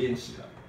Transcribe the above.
练习了。